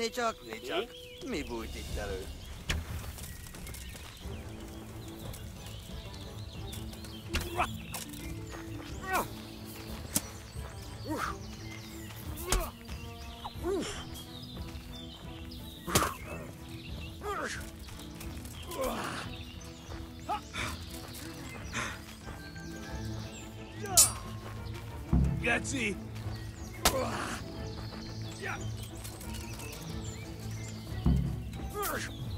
Mi csak, mi csak. Mi bújt itt elő? I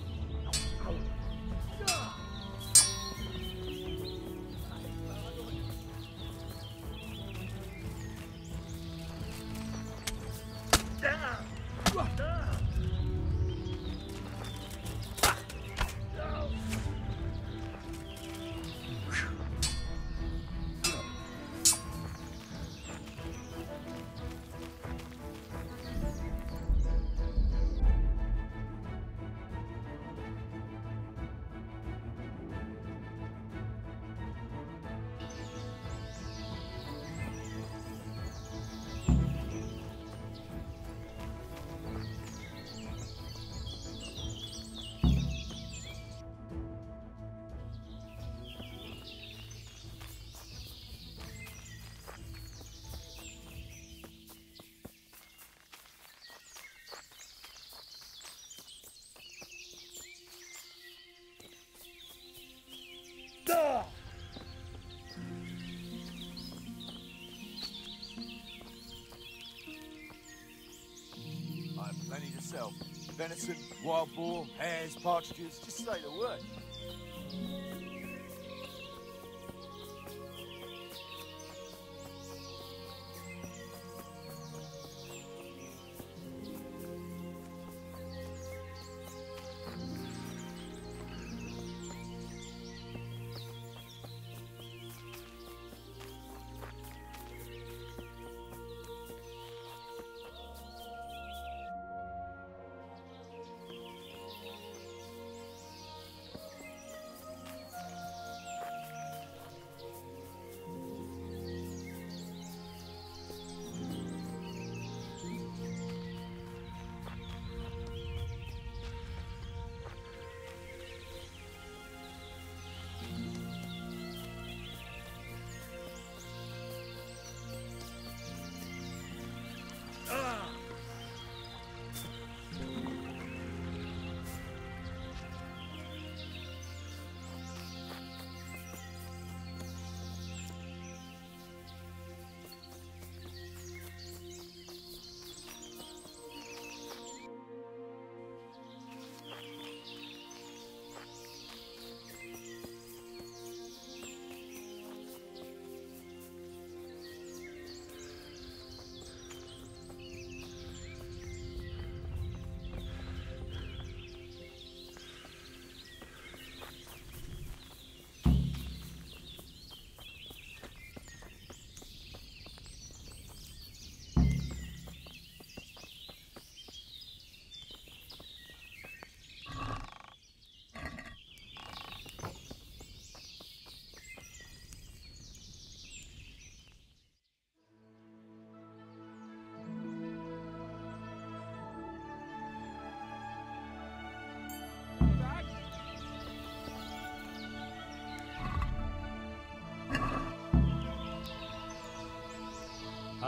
Venison, wild boar, hares, partridges, just say the word.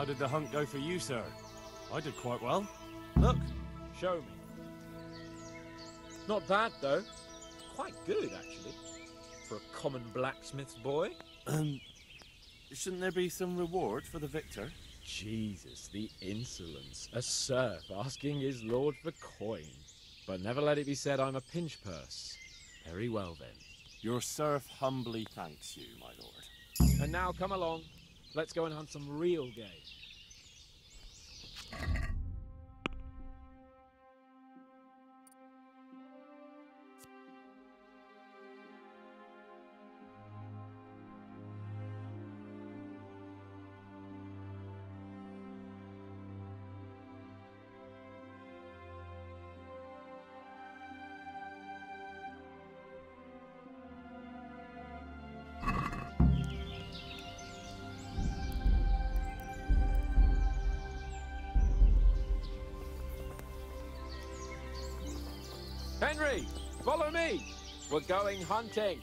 How did the hunt go for you, sir? I did quite well. Look, Show me. Not bad, though. Quite good, actually. For a common blacksmith's boy. um, shouldn't there be some reward for the victor? Jesus, the insolence. A serf asking his lord for coin. But never let it be said I'm a pinch purse. Very well, then. Your serf humbly thanks you, my lord. And now come along. Let's go and hunt some real game. We're going hunting.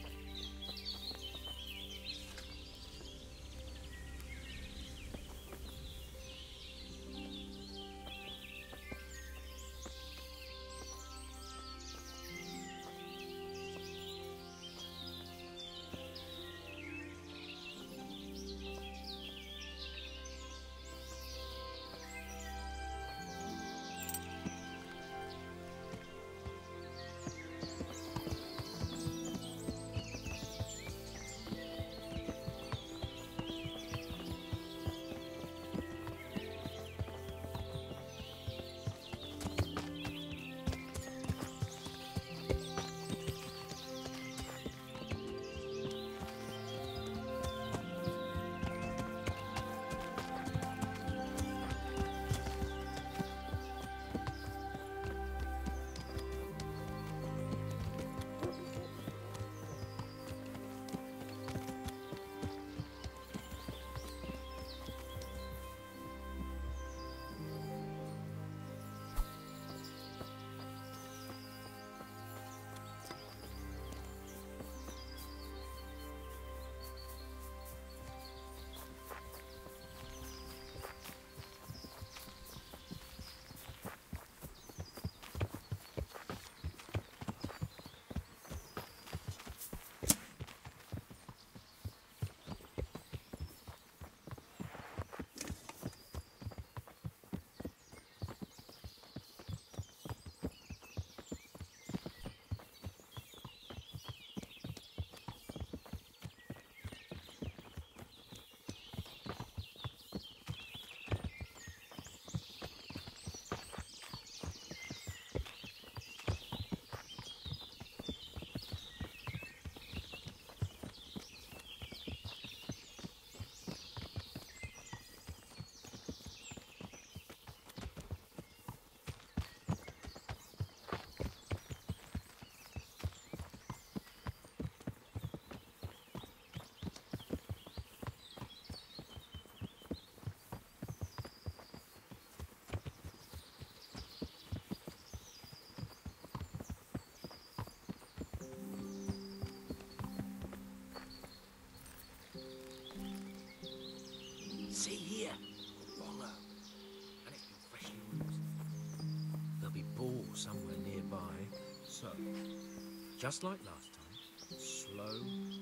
Just like last time, slow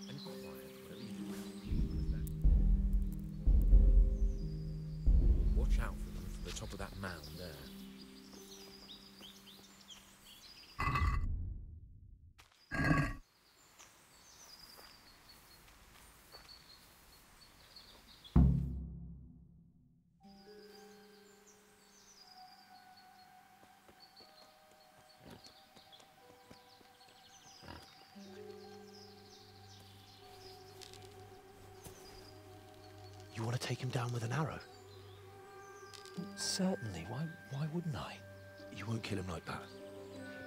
and quiet, whatever you do. Watch out for them from the top of that mound there. You want to take him down with an arrow? Certainly. Why? Why wouldn't I? You won't kill him like that.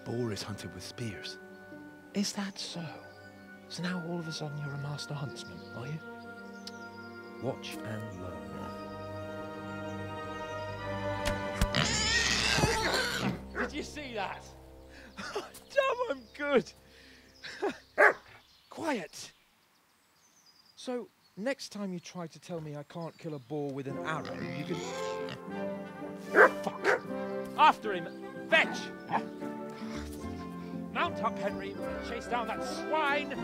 Boar is hunted with spears. Is that so? So now all of a sudden you're a master huntsman, are you? Watch and learn. Did you see that? Damn, I'm good. Quiet! So, next time you try to tell me I can't kill a boar with an arrow, you can. Fuck! After him! Fetch! Mount up, Henry, chase down that swine!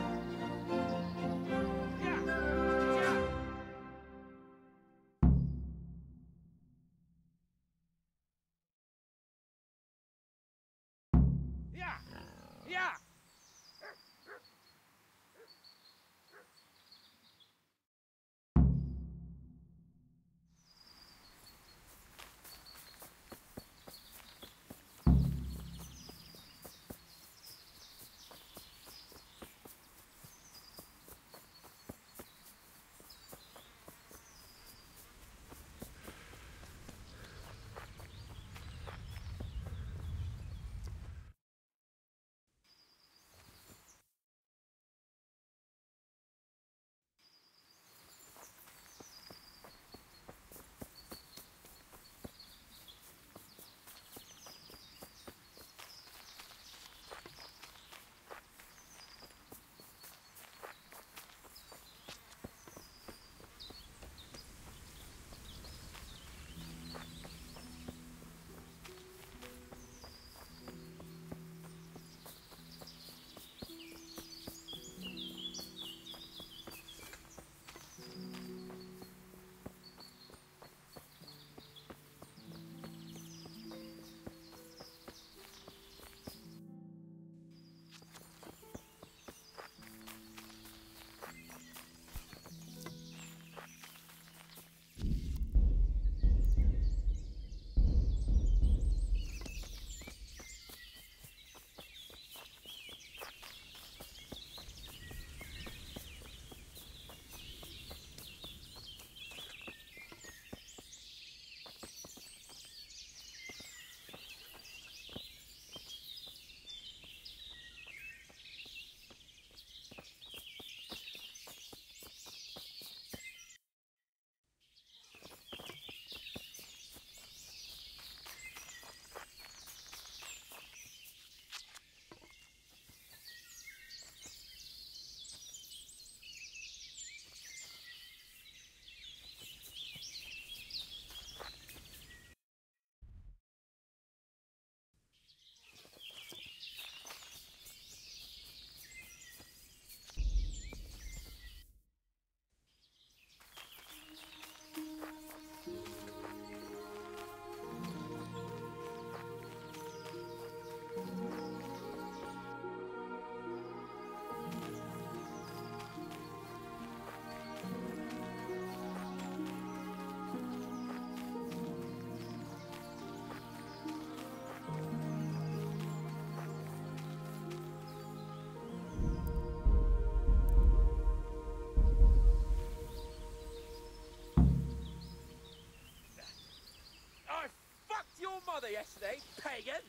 Pagan.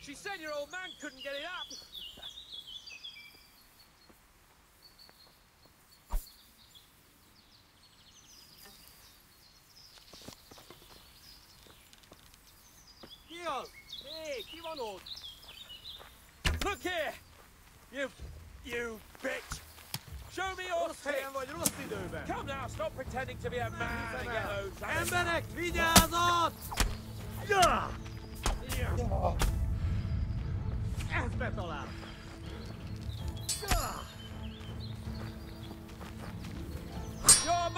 She said your old man couldn't get it up. Hey, keep on on. Look here, you, you bitch. Show me your stick. Come now, stop pretending to be a man and get those. Emberek, vigyázat! Ezt betalál. Your!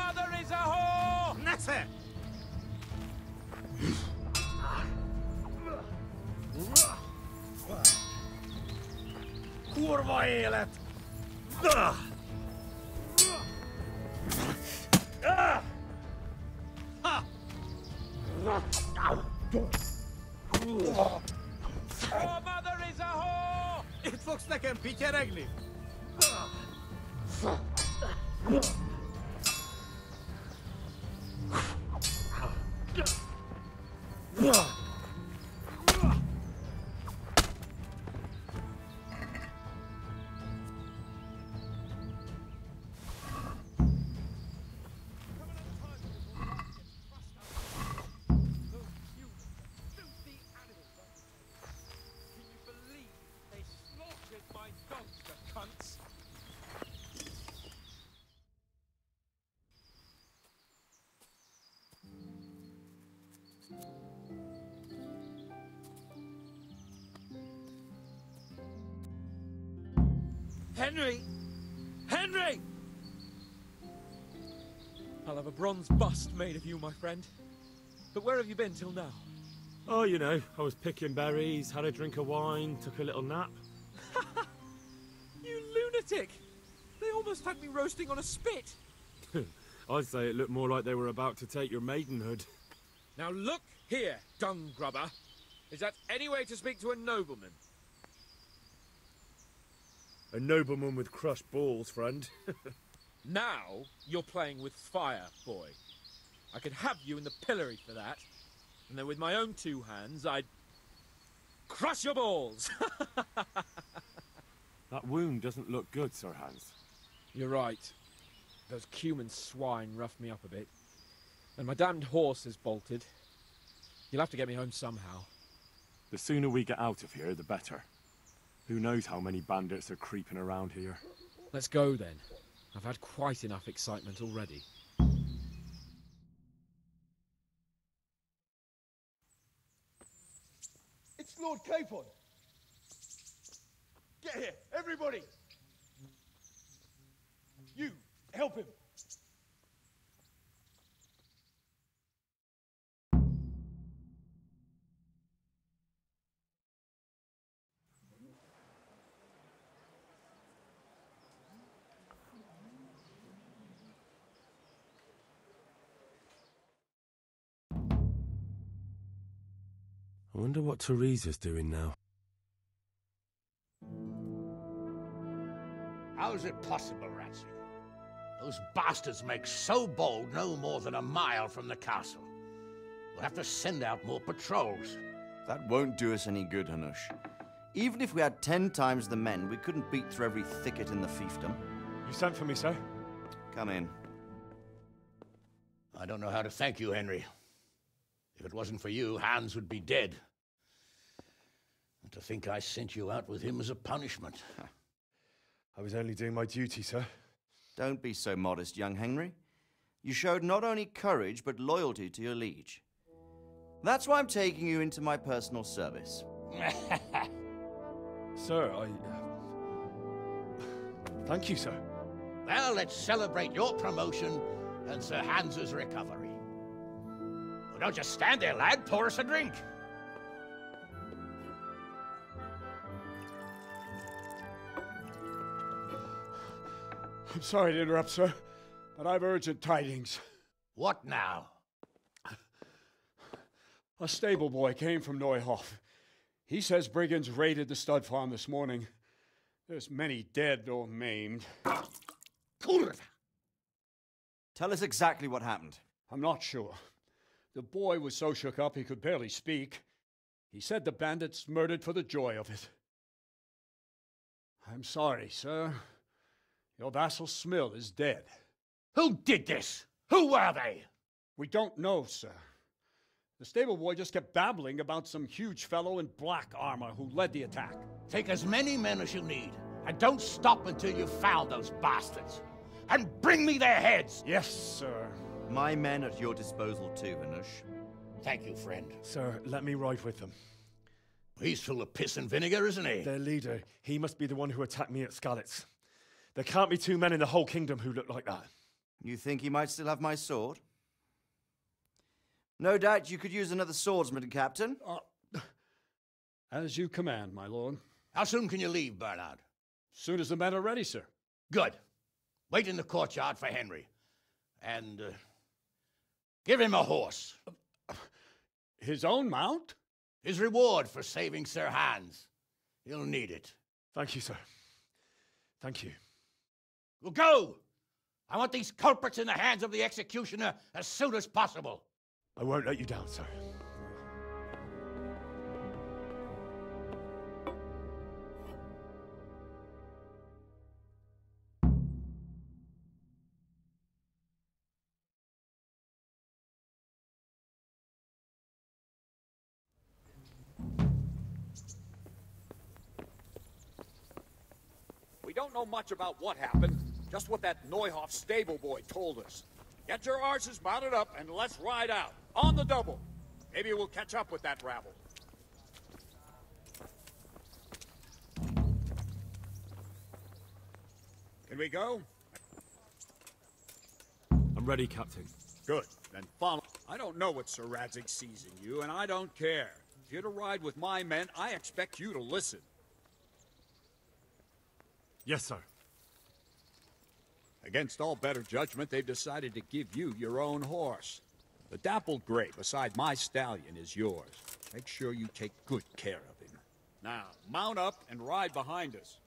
Kurva élet! Your Itt fogsz nekem pityeregni? Henry! Henry! I'll have a bronze bust made of you, my friend. But where have you been till now? Oh, you know, I was picking berries, had a drink of wine, took a little nap. You lunatic! They almost had me roasting on a spit. I'd say it looked more like they were about to take your maidenhood. Now look here, dung grubber. Is that any way to speak to a nobleman? A nobleman with crushed balls, friend. Now you're playing with fire, boy. I could have you in the pillory for that. And then with my own two hands, I'd crush your balls. that wound doesn't look good, Sir Hans. You're right. Those Cuman swine roughed me up a bit. And my damned horse is bolted. You'll have to get me home somehow. The sooner we get out of here, the better. Who knows how many bandits are creeping around here. Let's go then. I've had quite enough excitement already. It's Lord Capon. Get here, everybody. You, help him. Wonder what Theresa's doing now. How is it possible, Radzig? Those bastards make so bold no more than a mile from the castle. We'll have to send out more patrols. That won't do us any good, Hanush. Even if we had ten times the men, we couldn't beat through every thicket in the fiefdom. You sent for me, sir? Come in. I don't know how to thank you, Henry. If it wasn't for you, Hans would be dead. And to think I sent you out with him as a punishment. I was only doing my duty, sir. Don't be so modest, young Henry. You showed not only courage, but loyalty to your liege. That's why I'm taking you into my personal service. Sir, I. Uh, Thank you, sir. well, let's celebrate your promotion and Sir Hans's recovery. Well, don't just stand there, lad. Pour us a drink. I'm sorry to interrupt, sir, but I've urgent tidings. What now? A stable boy came from Neuhof. He says brigands raided the stud farm this morning. There's many dead or maimed. Tell us exactly what happened. I'm not sure. The boy was so shook up he could barely speak. He said the bandits murdered for the joy of it. I'm sorry, sir. Your vassal Smil is dead. Who did this? Who were they? We don't know, sir. The stable boy just kept babbling about some huge fellow in black armor who led the attack. Take as many men as you need, and don't stop until you've found those bastards. And bring me their heads! Yes, sir. My men at your disposal too, Hanush. Thank you, friend. Sir, let me ride with them. He's full of piss and vinegar, isn't he? Their leader, he must be the one who attacked me at Skalitz. There can't be two men in the whole kingdom who look like that. You think he might still have my sword? No doubt you could use another swordsman, Captain. Uh, as you command, my lord. How soon can you leave, Bernard? Soon as the men are ready, sir. Good. Wait in the courtyard for Henry. And uh, give him a horse. His own mount? His reward for saving Sir Hans. He'll need it. Thank you, sir. Thank you. Well, go! I want these culprits in the hands of the executioner as soon as possible. I won't let you down, sir. We don't know much about what happened, just what that Neuhof stable boy told us. Get your horses mounted up and let's ride out. On the double. Maybe we'll catch up with that rabble. Can we go? I'm ready, Captain. Good. Then follow. I don't know what Sir Radzig sees in you, and I don't care. If you're to ride with my men, I expect you to listen. Yes, sir. Against all better judgment, they've decided to give you your own horse. The dappled gray beside my stallion is yours. Make sure you take good care of him. Now, mount up and ride behind us.